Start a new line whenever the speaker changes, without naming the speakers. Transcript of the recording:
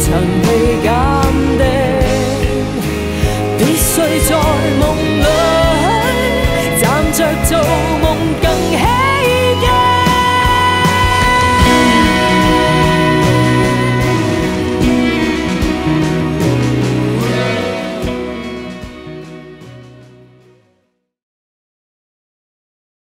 曾被鉴定，必须在梦里站着做梦。